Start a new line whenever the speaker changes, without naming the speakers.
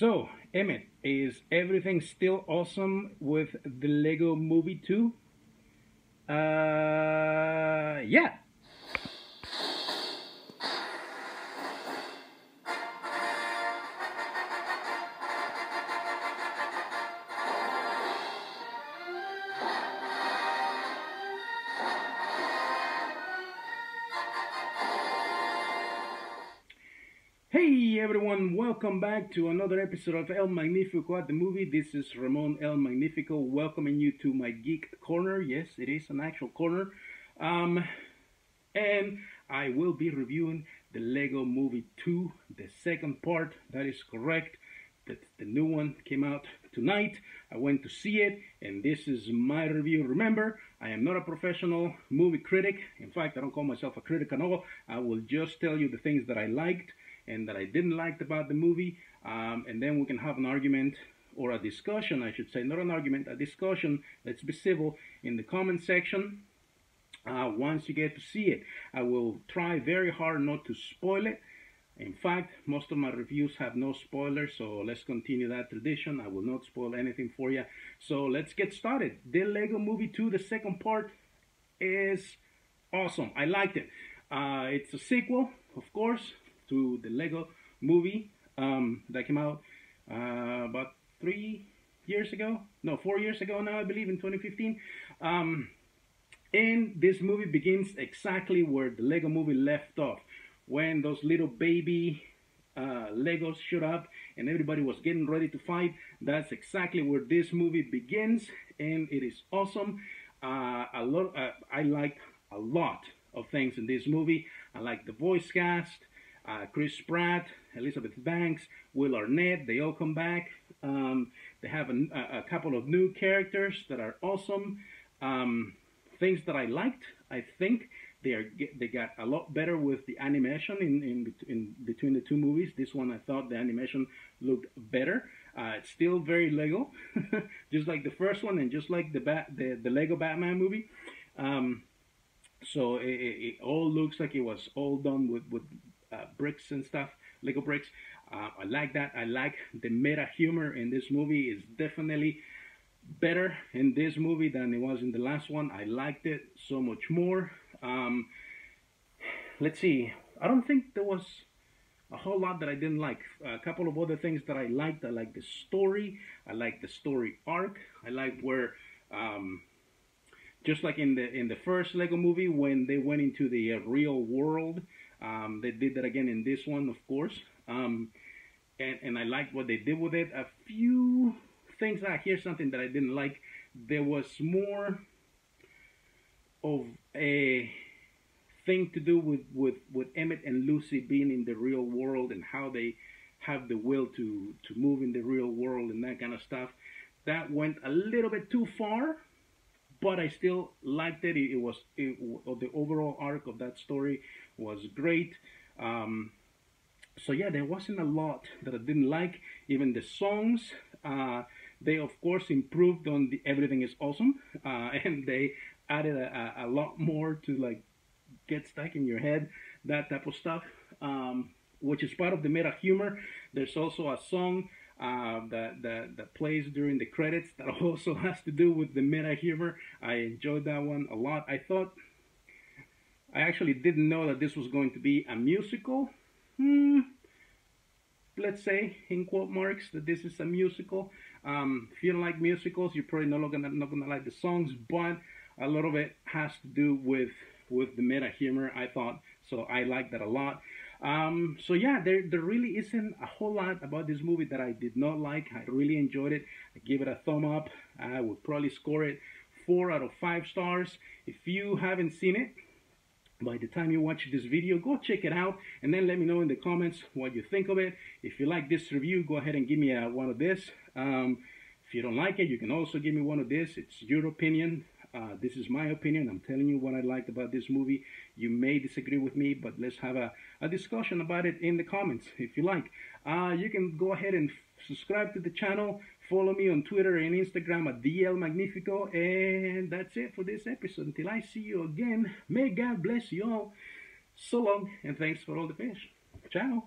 So, Emmet, is everything still awesome with the Lego Movie 2? Uh, yeah. Everyone, welcome back to another episode of El Magnifico at the movie. This is Ramon El Magnifico welcoming you to my geek corner. Yes, it is an actual corner. Um, and I will be reviewing the Lego Movie 2, the second part. That is correct. That the new one came out tonight. I went to see it, and this is my review. Remember, I am not a professional movie critic. In fact, I don't call myself a critic at all. I will just tell you the things that I liked and that I didn't like about the movie, um, and then we can have an argument or a discussion, I should say, not an argument, a discussion. Let's be civil in the comment section. Uh, once you get to see it, I will try very hard not to spoil it. In fact, most of my reviews have no spoilers, so let's continue that tradition. I will not spoil anything for you. So let's get started. The Lego Movie 2, the second part, is awesome. I liked it. Uh, it's a sequel, of course, to the Lego movie um, that came out uh, about three years ago. No, four years ago now, I believe, in 2015. Um, and this movie begins exactly where the Lego movie left off. When those little baby uh, Legos showed up and everybody was getting ready to fight, that's exactly where this movie begins. And it is awesome. Uh, a lot, uh, I like a lot of things in this movie. I like the voice cast uh, Chris Pratt, Elizabeth Banks, Will Arnett, they all come back. Um, they have a, a, couple of new characters that are awesome. Um, things that I liked, I think they are they got a lot better with the animation in, in, in between the two movies. This one I thought the animation looked better. Uh, it's still very Lego, just like the first one and just like the bat the, the Lego Batman movie. Um, so it, it, all looks like it was all done with, with uh, bricks and stuff, Lego bricks. Uh, I like that. I like the meta humor in this movie is definitely better in this movie than it was in the last one. I liked it so much more. Um, let's see. I don't think there was a whole lot that I didn't like. A couple of other things that I liked. I like the story. I like the story arc. I like where, um, just like in the in the first Lego movie, when they went into the uh, real world um, they did that again in this one, of course. Um, and, and I liked what they did with it. A few things, I hear something that I didn't like. There was more of a thing to do with, with, with Emmet and Lucy being in the real world and how they have the will to, to move in the real world and that kind of stuff. That went a little bit too far but I still liked it. It, it was it, the overall arc of that story was great. Um, so yeah, there wasn't a lot that I didn't like. Even the songs, uh, they of course improved on the Everything is Awesome, uh, and they added a, a, lot more to like get stuck in your head, that type of stuff, um, which is part of the meta humor. There's also a song uh, that, that, that plays during the credits that also has to do with the meta humor. I enjoyed that one a lot. I thought, I actually didn't know that this was going to be a musical. Hmm, let's say, in quote marks, that this is a musical. Um, if you don't like musicals, you're probably not gonna, not gonna like the songs, but a lot of it has to do with, with the meta humor, I thought. So I like that a lot. Um, so yeah, there, there really isn't a whole lot about this movie that I did not like. I really enjoyed it. I give it a thumb up. I would probably score it four out of five stars. If you haven't seen it, by the time you watch this video, go check it out and then let me know in the comments what you think of it. If you like this review, go ahead and give me a, one of this. Um, if you don't like it, you can also give me one of this. It's your opinion. Uh, this is my opinion. I'm telling you what I liked about this movie. You may disagree with me, but let's have a, a discussion about it in the comments if you like. Uh, you can go ahead and subscribe to the channel. Follow me on Twitter and Instagram at the El Magnifico. And that's it for this episode. Until I see you again, may God bless you all. So long, and thanks for all the fish. Ciao.